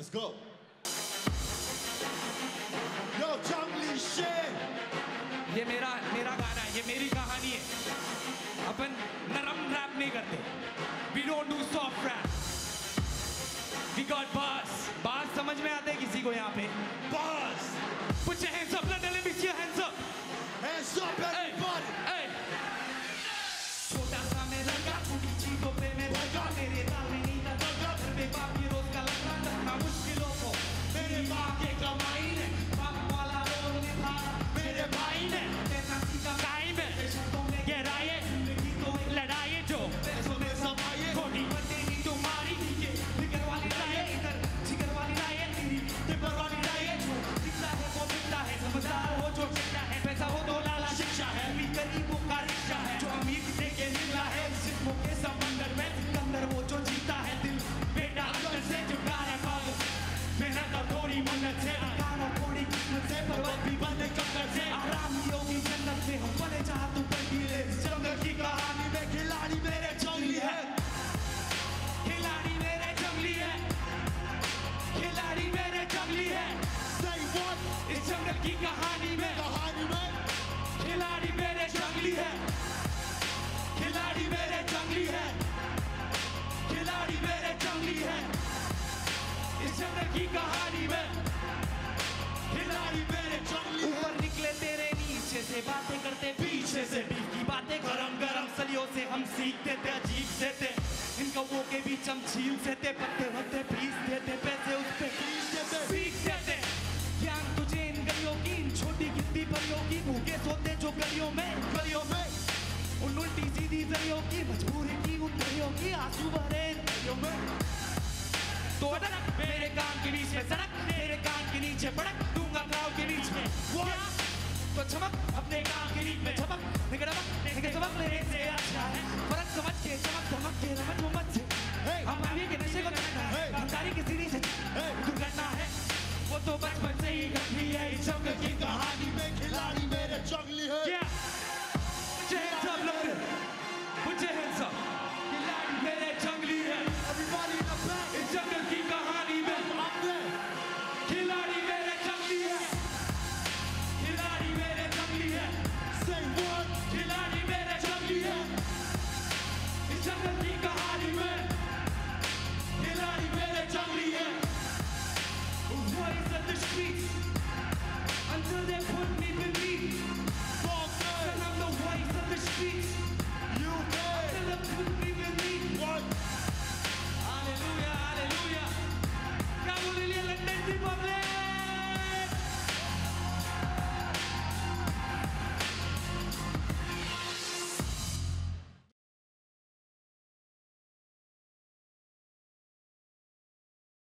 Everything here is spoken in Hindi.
Let's go. Yo, jungly shit. ये मेरा मेरा गाना है ये मेरी कहानी है। अपन नरम रैप नहीं करते। We don't do soft rap we got bars bars समझ में आते हैं किसी को यहाँ पे? बस कुछ से आकार थोड़ी किस्मत से पर्वत बने चक्कर से आराम योगी जन्नत से हम बने चाह तू पर गिरे जंगल की कहानी में खिलाड़ी मेरे जंगली है खिलाड़ी मेरे जंगली है खिलाड़ी मेरे जंगली है Say what? इस जंगल की कहानी में कहानी में खिलाड़ी मेरे जंगली है बातें गरम गरम सलियों से हम सीखते थे, अजीब से थे। इन कौओं के बीच हम छीलते थे, पत्ते वत्ते पीसते थे पैसे उस पे सीखते थे ज्ञान तुझे इन गलियों की, इन छोटी गिनती परियों की। भूखे सोते जो गलियों में गलियों में। उन उल्टी सीधी गलियों की, मजबूरी की उन गलियों की, आँसू भरे गलियों में। तो मेरे काम के बीच में सड़क निगड़ चमक मेरे से अच्छा है फ़र्क समझ के चमक धमक के रमन मोमत से हम आगे के नशे को करना है Hey. की सीढ़ी से दुर्घटना है वो तो बचपन से ही गंभीर है इस जंगल की